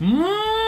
Muy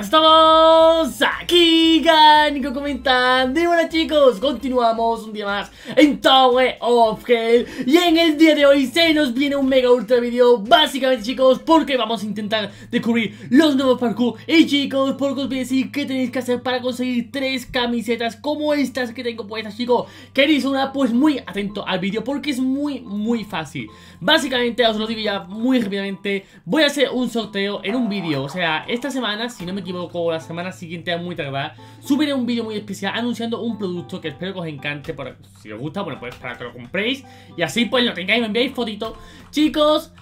estamos aquí, Gánico comentando Y bueno chicos, continuamos un día más en Tower of Hell. Y en el día de hoy se nos viene un mega ultra video Básicamente chicos, porque vamos a intentar descubrir los nuevos parkour. Y chicos, porque os voy a decir qué tenéis que hacer para conseguir tres camisetas como estas que tengo puestas chicos ¿Queréis una? Pues muy atento al vídeo porque es muy muy fácil. Básicamente, os lo digo ya muy rápidamente Voy a hacer un sorteo en un vídeo o sea, esta semana, si no me equivoco, la semana siguiente a muy tardar, subiré un vídeo muy especial anunciando un producto que espero que os encante, por, si os gusta, bueno, pues para que lo compréis y así pues lo tengáis, me enviáis fotito. Chicos,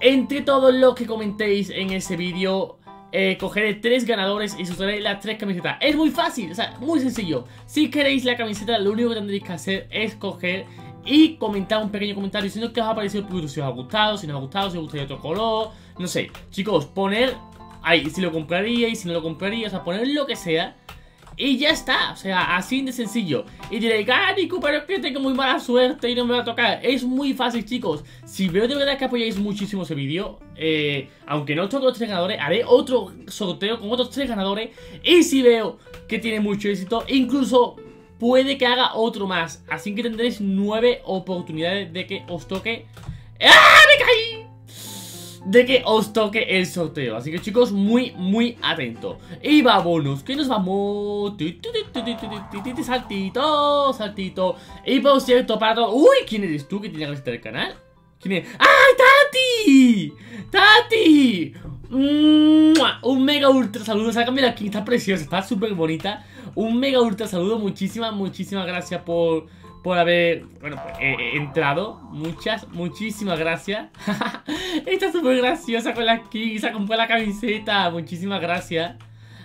entre todos los que comentéis en ese vídeo, eh, cogeré tres ganadores y sortearé las tres camisetas. Es muy fácil, o sea, muy sencillo. Si queréis la camiseta, lo único que tendréis que hacer es coger y comentar un pequeño comentario diciendo que os ha parecido el producto, si os ha gustado, si no os ha gustado, si os gustaría otro color, no sé. Chicos, poner ahí si lo compraríais, si no lo compraríais, o sea, poner lo que sea. Y ya está, o sea, así de sencillo. Y diréis, ah, Nico, pero es que tengo muy mala suerte y no me va a tocar Es muy fácil, chicos. Si veo de verdad que apoyáis muchísimo ese vídeo eh, Aunque no toque los tres ganadores Haré otro sorteo con otros tres ganadores. Y si veo que tiene mucho éxito Incluso puede que haga otro más. Así que tendréis nueve oportunidades de que os toque. ¡Ah, me caí! De que os toque el sorteo. Así que chicos, muy, muy atento. Y vámonos, que nos vamos. Saltito, saltito. Y por cierto, para todo Uy, ¿quién eres tú que tiene que estar el canal? ¿Quién es? ¡Ay, Tati! ¡Tati! Un mega ultra saludo. Sácame la está preciosa, está súper bonita. Un mega ultra saludo, muchísimas, muchísimas gracias por por haber, bueno, pues, entrado. Muchas, muchísimas gracias. Está súper graciosa con la skin, se compró la camiseta. Muchísimas gracias.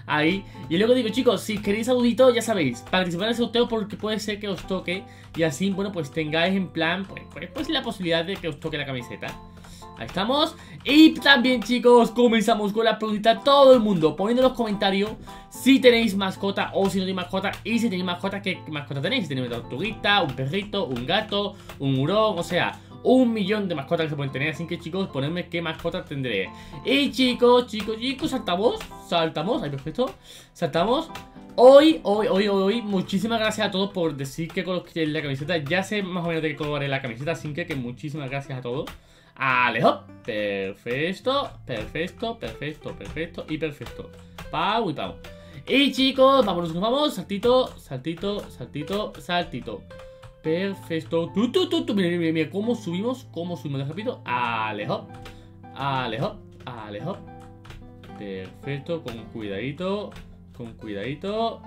Ahí. Y luego digo, chicos, si queréis saludito, ya sabéis, participar en el sorteo porque puede ser que os toque. Y así, bueno, pues tengáis en plan, pues, pues, pues la posibilidad de que os toque la camiseta. Ahí estamos. Y también chicos, comenzamos con la pregunta Todo el mundo poniendo en los comentarios Si tenéis mascota o si no tenéis mascota Y si tenéis mascota, ¿qué mascota tenéis? Si tenéis una tortuguita, un perrito, un gato Un hurón, o sea un millón de mascotas que se pueden tener. Así que chicos, ponedme qué mascotas tendré. Y chicos, chicos, chicos, saltamos Saltamos, ahí perfecto. Saltamos. Hoy, hoy, hoy, hoy, muchísimas gracias a todos por decir qué color queréis la camiseta. Ya sé más o menos de qué color la camiseta Así que, que muchísimas gracias a todos Alejo. Perfecto, perfecto, perfecto, perfecto y perfecto. Pau y pau. Y chicos, vámonos, vamos. Saltito, saltito, saltito, saltito. Perfecto. Tú, tú, tú, tú. Mira, mira, mira, cómo subimos, cómo subimos. Rápido. Alejo. Alejo. Alejo. Perfecto, con cuidadito. Con cuidadito.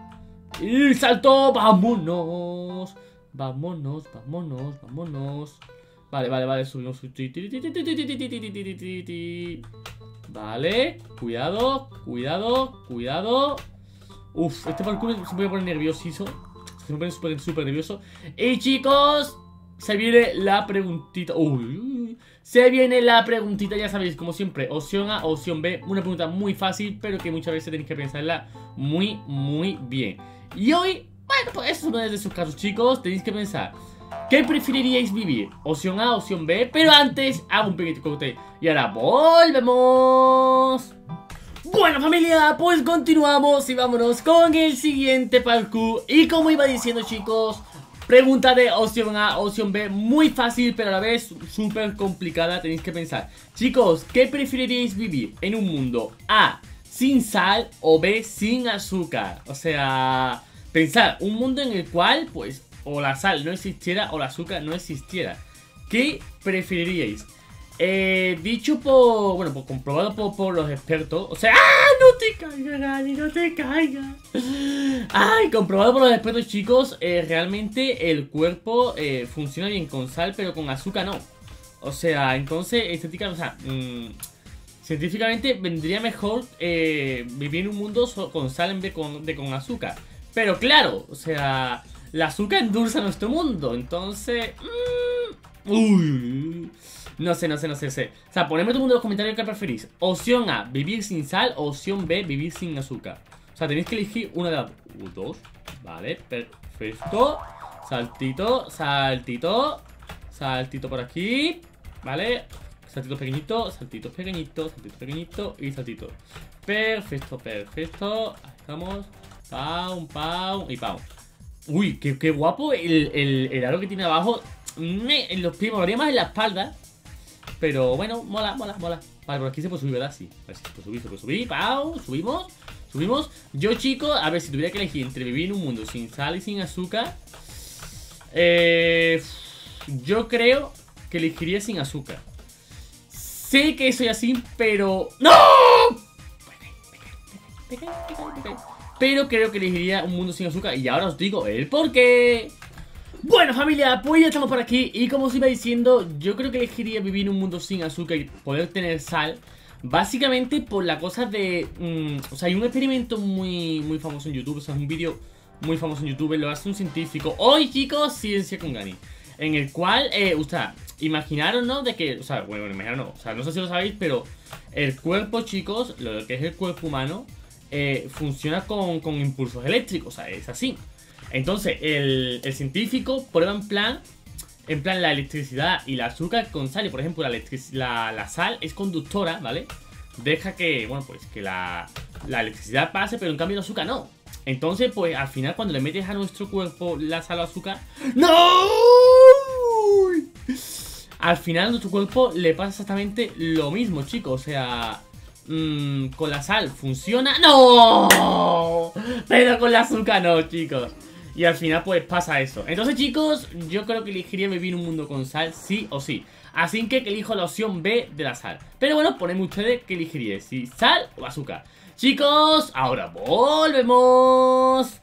Y salto. Vámonos. Vámonos, vámonos, vámonos. Vale, vale, vale, subimos. Vale, cuidado, cuidado, cuidado. Uf, este parkour se puede poner nerviosísimo. Se me pone súper, súper nervioso. Y chicos, se viene la preguntita. Uy, se viene la preguntita, ya sabéis, como siempre, opción A, opción B. Una pregunta muy fácil, pero que muchas veces tenéis que pensarla muy, muy bien. Y hoy, bueno, pues eso es uno de sus casos, chicos. Tenéis que pensar. ¿Qué preferiríais vivir? Opción A, opción B Pero antes hago un pequeño corte. Y ahora volvemos. Bueno familia, pues continuamos y vámonos con el siguiente parkour. Y como iba diciendo chicos, pregunta de opción A, opción B. Muy fácil pero a la vez súper complicada, tenéis que pensar. Chicos, ¿qué preferiríais vivir en un mundo A, sin sal o B, sin azúcar? O sea, pensar, un mundo en el cual pues o la sal no existiera o el azúcar no existiera. ¿Qué preferiríais? Eh, dicho por, bueno, pues comprobado por, los expertos, o sea, ¡ah! No te caigas, Gani, no te caigas. Ay, comprobado por los expertos, chicos, eh, realmente el cuerpo eh, funciona bien con sal, pero con azúcar no. O sea, entonces, estética, o sea, mm, científicamente vendría mejor vivir un mundo con sal en vez de con azúcar. Pero claro, o sea, la azúcar endulza nuestro mundo. Entonces... Mm, uy, no sé, no sé, no sé, sé. O sea, ponedme todo en los comentarios qué preferís. Opción A, vivir sin sal. Opción B, vivir sin azúcar. O sea, tenéis que elegir una de las dos. Vale, perfecto. Saltito, saltito. Saltito por aquí. Vale. saltito pequeñito, saltito pequeñito, saltito pequeñito y saltito. Perfecto, perfecto. Ahí estamos. Pau, pau y pau. Uy, qué, qué guapo el, el, el, aro que tiene abajo. Me, en los pies, molaría más en la espalda. Pero bueno, mola, mola, mola. Vale, por aquí se puede subir, ¿verdad? Sí. A ver si se puede subir, se puede subir. Pau, subimos. Subimos. Yo, chicos, a ver si tuviera que elegir entre vivir en un mundo sin sal y sin azúcar. Eh, yo creo que elegiría sin azúcar. Sé que soy así, pero... ¡No! Pero creo que elegiría un mundo sin azúcar Y ahora os digo el por qué Bueno familia, pues ya estamos por aquí Y como os iba diciendo, yo creo que elegiría vivir un mundo sin azúcar Y poder tener sal Básicamente por la cosa de... Mm, o sea, hay un experimento muy, muy famoso en YouTube O sea, es un vídeo muy famoso en YouTube Lo hace un científico Hoy chicos, ciencia con Gani En el cual, eh, o sea, imaginaron, ¿no? De que, o sea, bueno, imaginaron, o sea, no sé si lo sabéis, pero el cuerpo, chicos, lo que es el cuerpo humano, eh, funciona con, con, impulsos eléctricos, o sea, es así. Entonces, el, el, científico prueba en plan, en plan la electricidad y el azúcar con sal, y por ejemplo, la, la, la, sal es conductora, ¿vale? Deja que, bueno, pues que la, la electricidad pase, pero en cambio el azúcar no. Entonces, pues al final cuando le metes a nuestro cuerpo la sal o azúcar... ¡No! al final a nuestro cuerpo le pasa exactamente lo mismo, chicos. O sea, mmm, con la sal funciona. ¡No! Pero con la azúcar no, chicos. Y al final pues pasa eso. Entonces, chicos, yo creo que elegiría vivir un mundo con sal, sí o sí. Así que elijo la opción B de la sal. Pero bueno, ponedme ustedes que elegiría, si sal o azúcar. Chicos, ahora volvemos.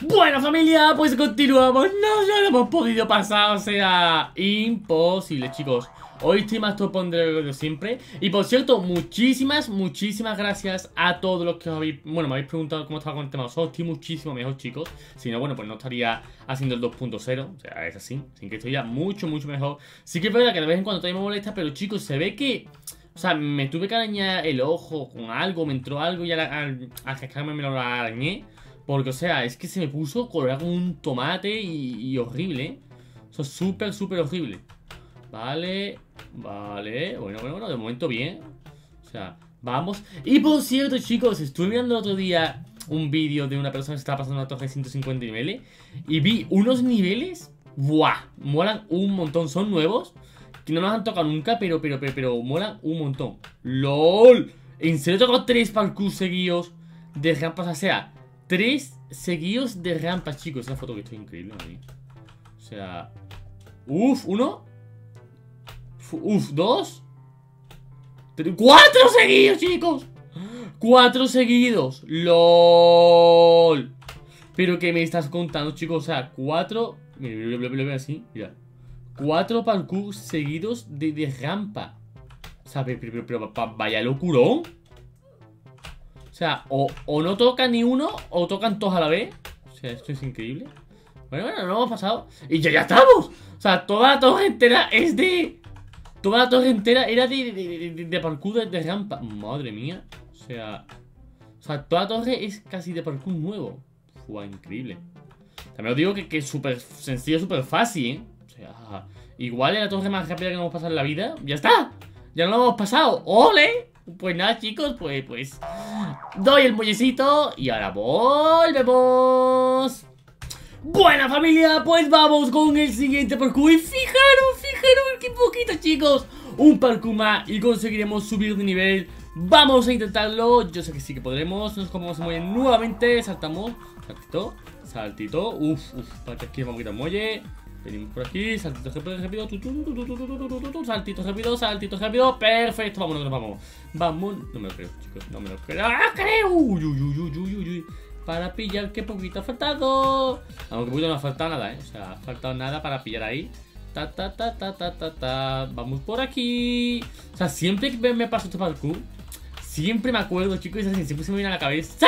Bueno familia, pues continuamos No, ya lo hemos podido pasar, o sea, imposible chicos Hoy estoy más topón de siempre. Y por cierto, muchísimas, muchísimas gracias a todos los que os habéis Bueno, me habéis preguntado cómo estaba con el tema de Estoy muchísimo mejor chicos. Si no, bueno, pues no estaría haciendo el 2.0 O sea, es así, sin que estoy ya mucho, mucho mejor. Sí que es verdad que de vez en cuando todavía me molesta Pero chicos, se ve que... O sea, me tuve que arañar el ojo con algo, me entró algo y al, al, al me lo arañé. Porque, o sea, es que se me puso colorado como un tomate y, horrible, ¿eh? Eso es súper, súper horrible. Vale, vale. Bueno, bueno, bueno, de momento bien. O sea, vamos. Y por cierto, chicos, estuve viendo el otro día un vídeo de una persona que estaba pasando una torre de 150 niveles. Y vi unos niveles. ¡Buah! Molan un montón. Son nuevos. Que no nos han tocado nunca, pero, pero, pero, pero, molan un montón. ¡LOL! ¿En serio tocado tres parkour seguidos de rampas? O sea, Tres seguidos de rampas, chicos. Esa foto que está increíble, O sea... Uf, uno. Uf, dos. ¡Cuatro seguidos, chicos! ¡Cuatro seguidos! ¡LOL! Pero que me estás contando, chicos. O sea, cuatro... Mira, mira, así. Mira. Cuatro parkour seguidos de, de rampa. O sea, pero, pero, pero, vaya locurón. O sea, o, no toca ni uno o tocan todos a la vez. O sea, esto es increíble. Bueno, bueno, lo hemos pasado. Y ya, ya estamos. O sea, toda torre entera es de... Toda la torre entera era de, de, de, parkour de, rampa. Madre mía. O sea... O sea, toda la torre es casi de parkour nuevo. Fue increíble. También os digo que, que es súper sencillo, súper fácil, ¿eh? O sea, igual es la torre más rápida que hemos pasado en la vida. ¡Ya está! ¡Ya no lo hemos pasado! ¡Ole! Pues nada, chicos, pues, pues Doy el muellecito y ahora volvemos Buena familia, pues vamos con el siguiente parkour Y fijaros, qué poquito, chicos Un parkour más y conseguiremos subir de nivel. Vamos a intentarlo. Yo sé que sí que podremos. Nos comemos el muelle nuevamente. Saltamos. Saltito. Saltito. Uf, uf. Para aquí vamos a muelle. Venimos por aquí, saltito rápido, rápido, saltito rápido, saltito rápido, perfecto, vámonos, nos vamos. Vamos, no me lo creo, chicos, no me lo creo. ¡Ah, creo! Uy, uy, uy, uy, uy, uy. Para pillar, qué poquito ha faltado. Aunque poquito no ha faltado nada, eh. O sea, ha faltado nada para pillar ahí. Ta, ta, ta, ta, ta, ta, ta. Vamos por aquí. O sea, siempre que me paso este parkour, siempre me acuerdo, chicos, y siempre se me viene a la cabeza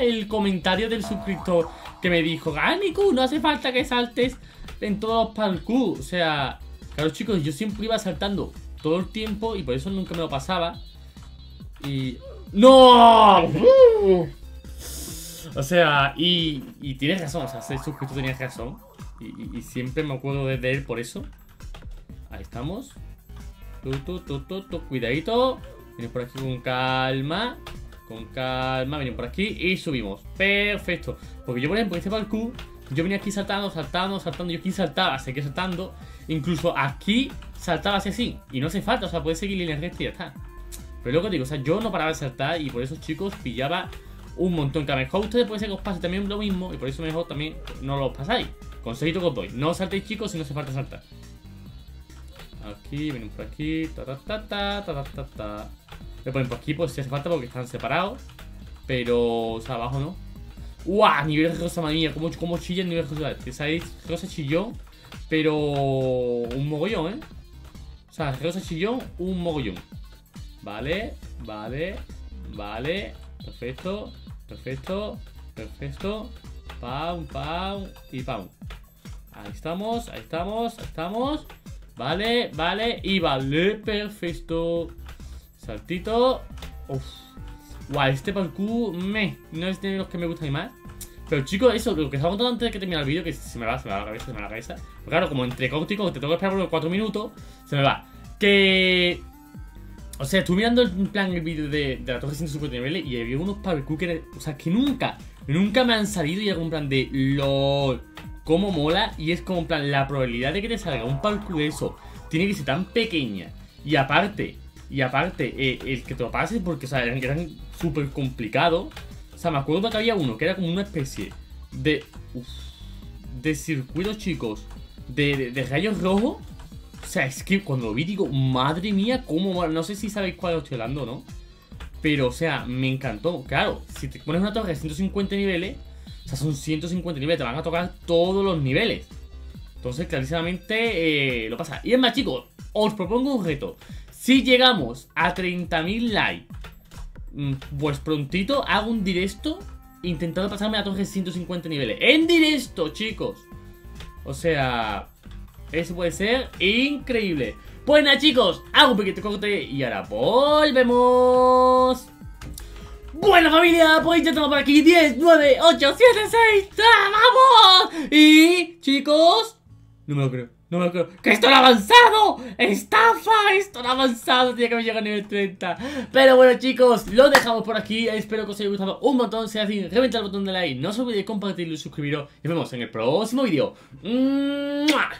el comentario del suscriptor que me dijo, ah, no hace falta que saltes en todos los parkour. O sea, claro, chicos, yo siempre iba saltando todo el tiempo y por eso nunca me lo pasaba. Y... ¡No! O sea, y, y tienes razón, o sea, ese suscriptor tenía razón. Y, siempre me acuerdo de, él por eso. Ahí estamos. Tu, tu, tu, tu, tu. Cuidadito. Vienen por aquí con calma. Con calma, vienen por aquí y subimos. Perfecto. Porque yo, por ejemplo, este parkour, yo venía aquí saltando, saltando, saltando. Yo aquí saltaba, seguía saltando. Incluso aquí saltaba así. Y no hace falta, o sea, puedes seguir línea recta y ya está. Pero luego digo, o sea, yo no paraba de saltar y por eso, chicos, pillaba un montón. Que a lo mejor ustedes puede ser que os pase también lo mismo y por eso mejor también no lo pasáis. Consejito que os doy. No saltéis, chicos, si no hace falta saltar. Aquí, vienen por aquí. Ta ta ta ta ta ta ta. Le ponen por aquí, pues si hace falta porque están separados. Pero, o sea, abajo no. ¡Uah! Nivel rosa, madre mía. ¿Cómo, cómo chilla el nivel rosa? ¿Sabéis? Rosa chillón. Pero un mogollón, ¿eh? O sea, rosa chillón, un mogollón. Vale, vale, vale. Perfecto, perfecto, perfecto. Pam, pam y pam. Ahí estamos, ahí estamos, ahí estamos. Vale, vale, y vale, perfecto. Saltito. Uf. Guau, este parkour, me, no es de los que me gusta ni más. Pero chicos, eso, lo que estaba contando antes de que termine el vídeo, que se me va, se me va la cabeza, se me va la cabeza. Pero claro, como entre cócticos, te tengo que esperar por 4 minutos, se me va. Que... O sea, estuve mirando en plan el vídeo de, de la torre 150 niveles y había unos que, eran- o sea, que nunca, nunca me han salido y era en plan de LOL. Cómo mola y es como en plan la probabilidad de que te salga un parkour de eso tiene que ser tan pequeña. Y aparte, y aparte, eh, el que te lo pases porque, o sea, eran, eran súper complicados. O sea, me acuerdo que había uno que era como una especie de. uf, de circuitos chicos. De, de, de rayos rojos. O sea, es que cuando lo vi digo, madre mía, cómo. No sé si sabéis cuál estoy hablando, ¿no? Pero, o sea, me encantó. Claro, si te pones una torre de 150 niveles, o sea, son 150 niveles, te van a tocar todos los niveles. Entonces, clarísimamente, eh, lo pasa. Y es más, chicos, os propongo un reto. Si llegamos a 30.000 likes, mm, pues prontito hago un directo intentando pasarme la torre de 150 niveles. En directo, chicos. O sea, eso puede ser increíble. Pues nada, chicos, hago un pequeño corte y ahora volvemos. Bueno familia, pues ya estamos por aquí 10, 9, 8, 7, 6 ¡ah, ¡Vamos! Y chicos No me lo creo, no me lo creo ¡Que esto no ha avanzado! ¡Estafa! Esto no ha avanzado, tenía que haber llegado a nivel 30 Pero bueno chicos, lo dejamos por aquí Espero que os haya gustado un montón Si es así, reventad el botón de like No os olvidéis compartirlo y suscribiros Y nos vemos en el próximo vídeo ¡Mua!